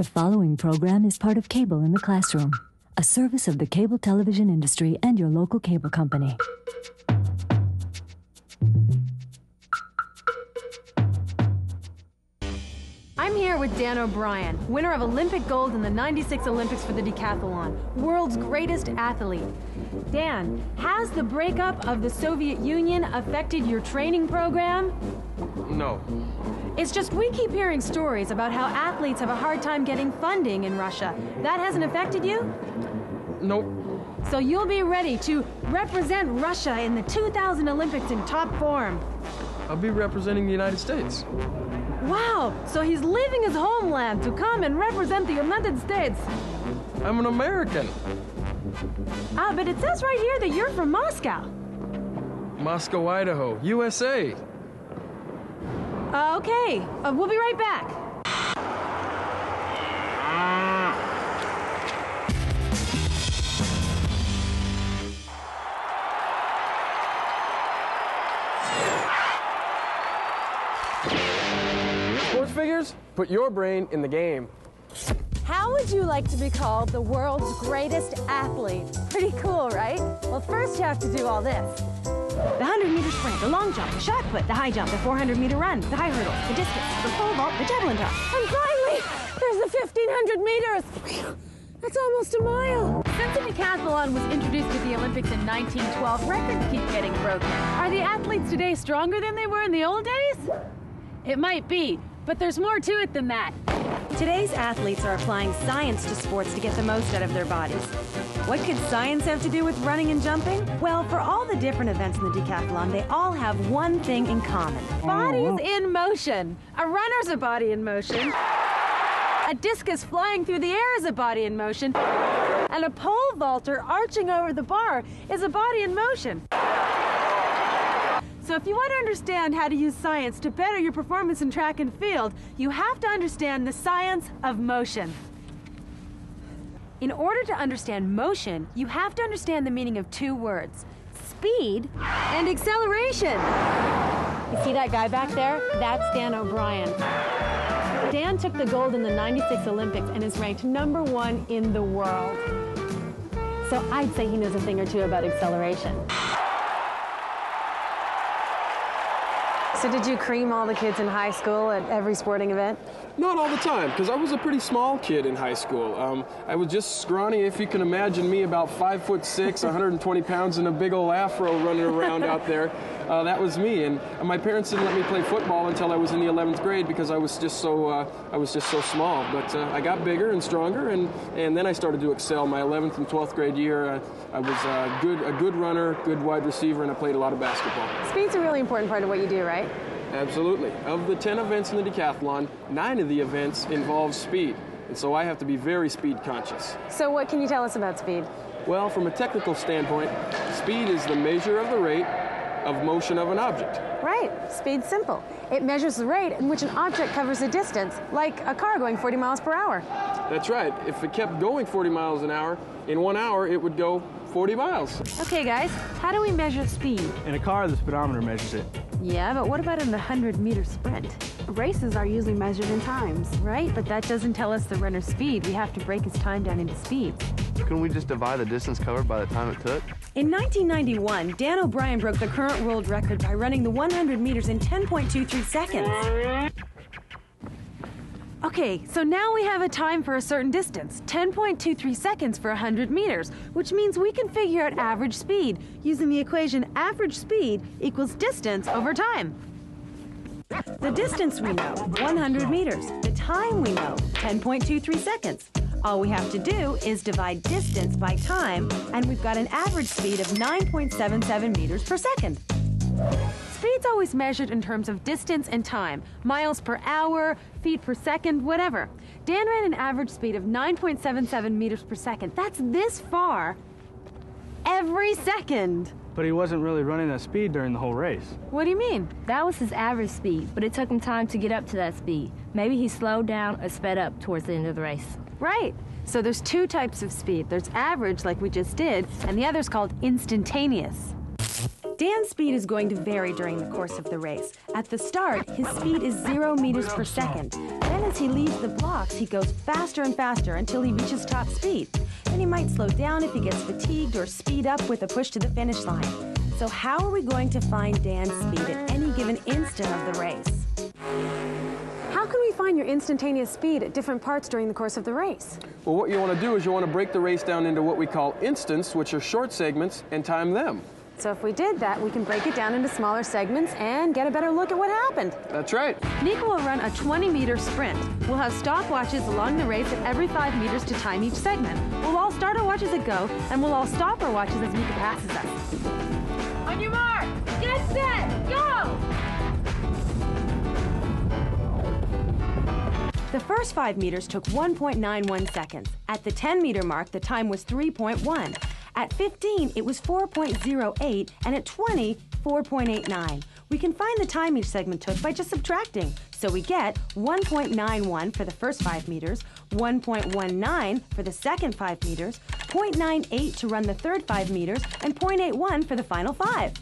The following program is part of Cable in the Classroom, a service of the cable television industry and your local cable company. I'm here with Dan O'Brien, winner of Olympic gold in the 96 Olympics for the decathlon, world's greatest athlete. Dan, has the breakup of the Soviet Union affected your training program? No. It's just we keep hearing stories about how athletes have a hard time getting funding in Russia. That hasn't affected you? Nope. So you'll be ready to represent Russia in the 2000 Olympics in top form. I'll be representing the United States. Wow, so he's leaving his homeland to come and represent the United States. I'm an American. Ah, but it says right here that you're from Moscow. Moscow, Idaho, USA. Uh, okay, uh, we'll be right back. Sports figures, put your brain in the game. How would you like to be called the world's greatest athlete? Pretty cool, right? Well, first you have to do all this. The 100 meter sprint, the long jump, the shot put, the high jump, the 400 meter run, the high hurdle, the discus, the pole vault, the javelin toss. And finally, there's the 1500 meters. That's almost a mile. Since the decathlon was introduced with the Olympics in 1912, records keep getting broken. Are the athletes today stronger than they were in the old days? It might be, but there's more to it than that. Today's athletes are applying science to sports to get the most out of their bodies. What could science have to do with running and jumping? Well, for all the different events in the decathlon, they all have one thing in common. Bodies in motion. A runner's a body in motion. A discus flying through the air is a body in motion. And a pole vaulter arching over the bar is a body in motion. So if you want to understand how to use science to better your performance in track and field, you have to understand the science of motion. In order to understand motion, you have to understand the meaning of two words, speed and acceleration. You see that guy back there? That's Dan O'Brien. Dan took the gold in the 96 Olympics and is ranked number one in the world. So I'd say he knows a thing or two about acceleration. So did you cream all the kids in high school at every sporting event? Not all the time, because I was a pretty small kid in high school. Um, I was just scrawny, if you can imagine me, about five foot six, 120 pounds, and a big old afro running around out there. Uh, that was me, and my parents didn't let me play football until I was in the 11th grade because I was just so uh, I was just so small. But uh, I got bigger and stronger, and, and then I started to excel. My 11th and 12th grade year, uh, I was a good a good runner, good wide receiver, and I played a lot of basketball. Speed's a really important part of what you do, right? Absolutely. Of the 10 events in the decathlon, nine of the events involve speed. And so I have to be very speed conscious. So what can you tell us about speed? Well, from a technical standpoint, speed is the measure of the rate of motion of an object. Right, speed's simple. It measures the rate in which an object covers a distance, like a car going 40 miles per hour. That's right. If it kept going 40 miles an hour, in one hour it would go 40 miles. Okay, guys, how do we measure speed? In a car, the speedometer measures it. Yeah, but what about in the 100 meter sprint? Races are usually measured in times. Right, but that doesn't tell us the runner's speed. We have to break his time down into speeds. Couldn't we just divide the distance covered by the time it took? In 1991, Dan O'Brien broke the current world record by running the 100 meters in 10.23 seconds. Okay, so now we have a time for a certain distance 10.23 seconds for 100 meters, which means we can figure out average speed using the equation average speed equals distance over time. The distance we know, 100 meters. The time we know, 10.23 seconds. All we have to do is divide distance by time, and we've got an average speed of 9.77 meters per second. Speed's always measured in terms of distance and time miles per hour, feet per second, whatever. Dan ran an average speed of 9.77 meters per second. That's this far every second. But he wasn't really running that speed during the whole race. What do you mean? That was his average speed, but it took him time to get up to that speed. Maybe he slowed down or sped up towards the end of the race. Right. So there's two types of speed. There's average, like we just did, and the other's called instantaneous. Dan's speed is going to vary during the course of the race. At the start, his speed is zero meters per second. Then as he leaves the blocks, he goes faster and faster until he reaches top speed. Then he might slow down if he gets fatigued or speed up with a push to the finish line. So how are we going to find Dan's speed at any given instant of the race? How can we find your instantaneous speed at different parts during the course of the race? Well, what you want to do is you want to break the race down into what we call instants, which are short segments, and time them. So if we did that, we can break it down into smaller segments and get a better look at what happened. That's right. Nika will run a 20 meter sprint. We'll have stopwatches along the race at every 5 meters to time each segment. We'll all start our watches at go, and we'll all stop our watches as Nika passes us. On your mark, get set, go! The first 5 meters took 1.91 seconds. At the 10 meter mark, the time was 3.1. At 15, it was 4.08, and at 20, 4.89. We can find the time each segment took by just subtracting. So we get 1.91 for the first 5 meters, 1.19 for the second 5 meters, 0.98 to run the third 5 meters, and 0.81 for the final 5.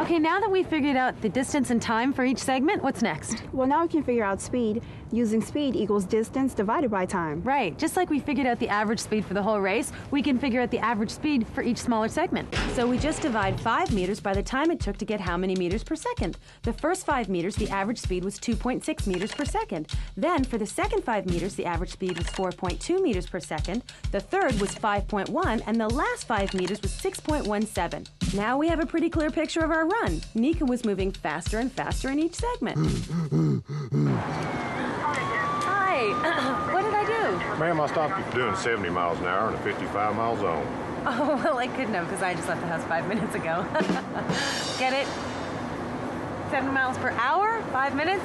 Okay, now that we've figured out the distance and time for each segment, what's next? Well, now we can figure out speed using speed equals distance divided by time. Right, just like we figured out the average speed for the whole race, we can figure out the average speed for each smaller segment. So we just divide 5 meters by the time it took to get how many meters per second. The first 5 meters, the average speed was 2.6 meters per second. Then for the second 5 meters, the average speed was 4.2 meters per second. The third was 5.1, and the last 5 meters was 6.17. Now we have a pretty clear picture of our run. Nika was moving faster and faster in each segment. Hi, what did I do? Ma'am, I stopped you for doing 70 miles an hour in a 55 mile zone. Oh, well, I couldn't have because I just left the house five minutes ago. Get it? Seven miles per hour? Five minutes?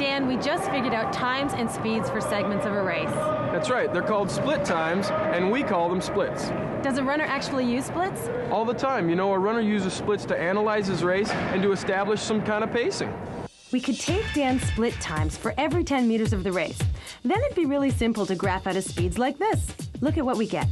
Dan, we just figured out times and speeds for segments of a race. That's right. They're called split times, and we call them splits. Does a runner actually use splits? All the time. You know, a runner uses splits to analyze his race and to establish some kind of pacing. We could take Dan's split times for every 10 meters of the race. Then it'd be really simple to graph out his speeds like this. Look at what we get.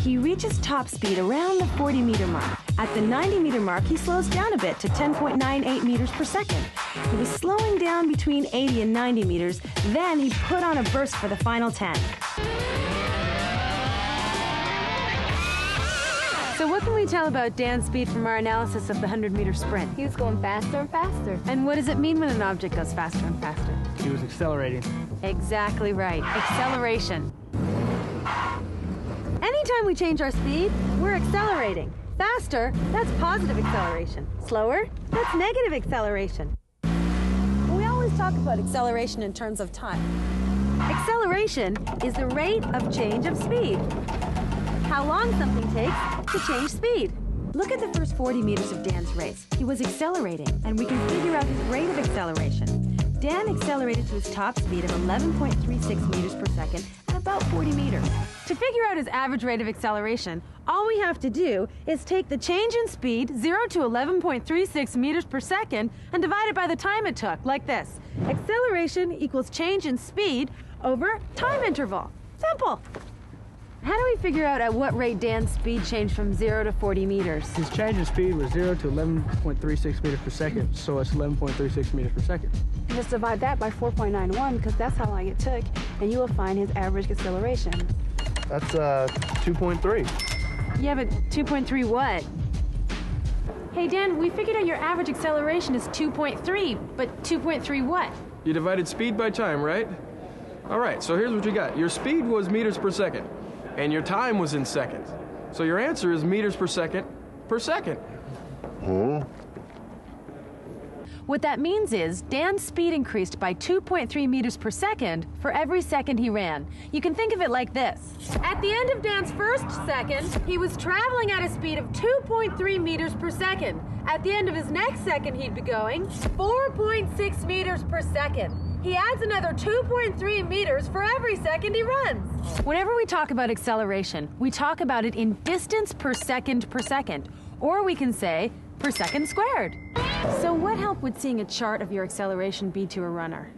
He reaches top speed around the 40 meter mark. At the 90 meter mark, he slows down a bit to 10.98 meters per second. He was slowing down between 80 and 90 meters. Then he put on a burst for the final 10. So what can we tell about Dan's speed from our analysis of the 100 meter sprint? He was going faster and faster. And what does it mean when an object goes faster and faster? He was accelerating. Exactly right. Acceleration. Anytime we change our speed, we're accelerating. Faster, that's positive acceleration. Slower, that's negative acceleration. Talk about acceleration in terms of time. Acceleration is the rate of change of speed. How long something takes to change speed. Look at the first 40 meters of Dan's race. He was accelerating, and we can figure out his rate of acceleration. Dan accelerated to his top speed of 11.36 meters per second at about 40 meters. To figure out his average rate of acceleration, all we have to do is take the change in speed, 0 to 11.36 meters per second, and divide it by the time it took, like this. Acceleration equals change in speed over time interval. Simple. How do we figure out at what rate Dan's speed changed from 0 to 40 meters? His change in speed was 0 to 11.36 meters per second, so it's 11.36 meters per second. Just divide that by 4.91 because that's how long it took, and you will find his average acceleration. That's uh 2.3. Yeah, but 2.3 what? Hey, Dan, we figured out your average acceleration is 2.3, but 2.3 what? You divided speed by time, right? All right, so here's what you got. Your speed was meters per second, and your time was in seconds. So your answer is meters per second per second. Hmm? What that means is Dan's speed increased by 2.3 meters per second for every second he ran. You can think of it like this. At the end of Dan's first second, he was traveling at a speed of 2.3 meters per second. At the end of his next second, he'd be going 4.6 meters per second. He adds another 2.3 meters for every second he runs. Whenever we talk about acceleration, we talk about it in distance per second per second, or we can say per second squared. So what help would seeing a chart of your acceleration be to a runner?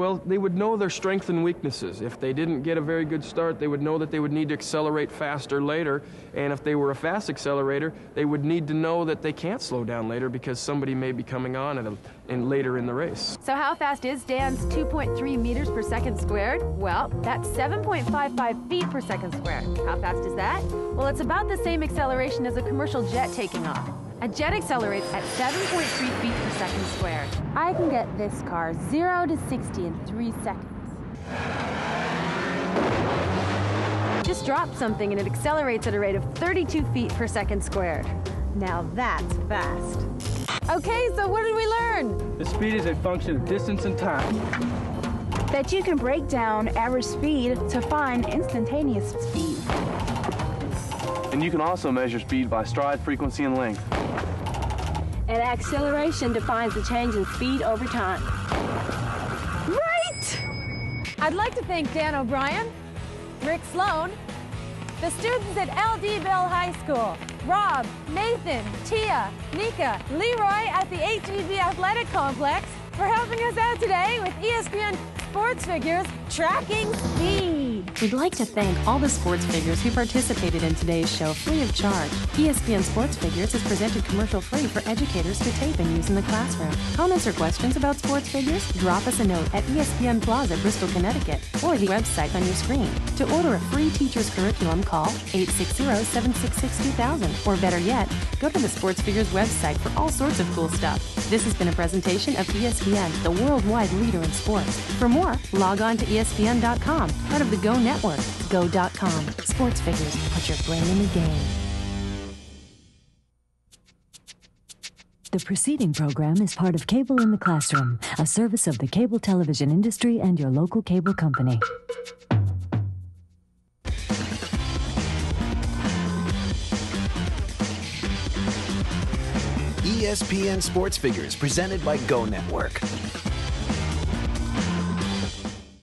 Well, they would know their strengths and weaknesses. If they didn't get a very good start, they would know that they would need to accelerate faster later. And if they were a fast accelerator, they would need to know that they can't slow down later because somebody may be coming on at a, in later in the race. So how fast is Dan's 2.3 meters per second squared? Well, that's 7.55 feet per second squared. How fast is that? Well, it's about the same acceleration as a commercial jet taking off. A jet accelerates at 7.3 feet per second squared. I can get this car 0 to 60 in 3 seconds. Just drop something and it accelerates at a rate of 32 feet per second squared. Now that's fast. Okay, so what did we learn? The speed is a function of distance and time. That you can break down average speed to find instantaneous speed. And you can also measure speed by stride, frequency, and length. And acceleration defines the change in speed over time. Right! I'd like to thank Dan O'Brien, Rick Sloan, the students at LD Bell High School, Rob, Nathan, Tia, Nika, Leroy at the HEB Athletic Complex for helping us out today with ESPN Sports Figures Tracking Speed. We'd like to thank all the sports figures who participated in today's show free of charge. ESPN Sports Figures is presented commercial free for educators to tape and use in the classroom. Comments or questions about sports figures? Drop us a note at ESPN Plaza, Bristol, Connecticut, or the website on your screen. To order a free teacher's curriculum, call 860-766-2000, or better yet, go to the Sports Figures website for all sorts of cool stuff. This has been a presentation of ESPN, the worldwide leader in sports. For more, log on to ESPN.com, part of the Go Network. Go.com. Sports Figures. Put your brain in the game. The preceding program is part of Cable in the Classroom, a service of the cable television industry and your local cable company. ESPN Sports Figures presented by Go Network.